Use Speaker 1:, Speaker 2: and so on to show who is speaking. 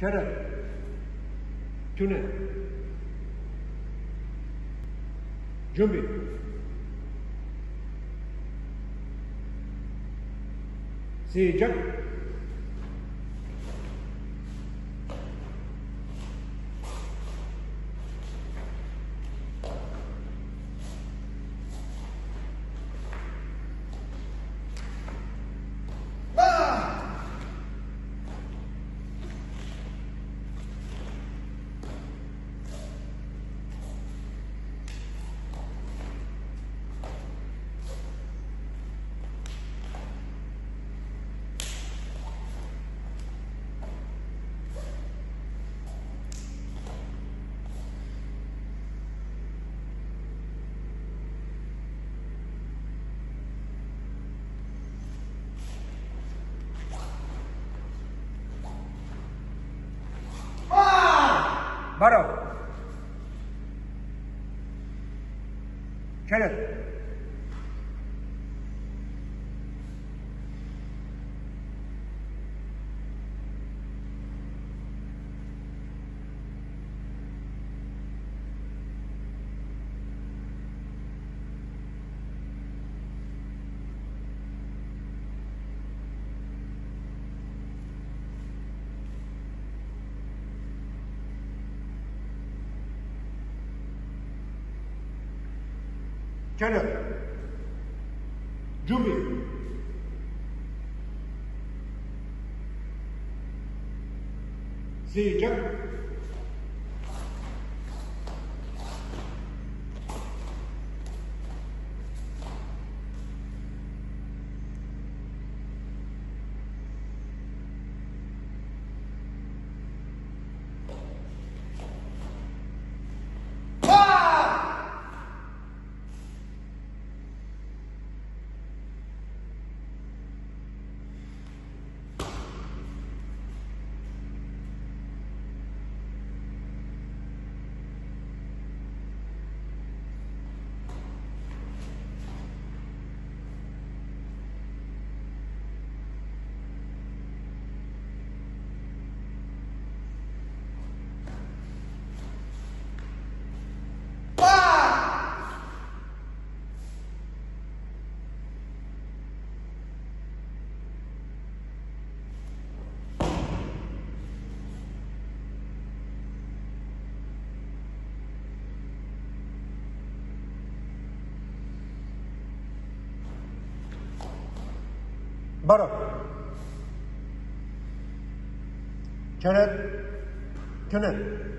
Speaker 1: Kerem. Tüne. Cumbi. バラオキャレット كنب جبن زيجة borrow. Janet, Janet.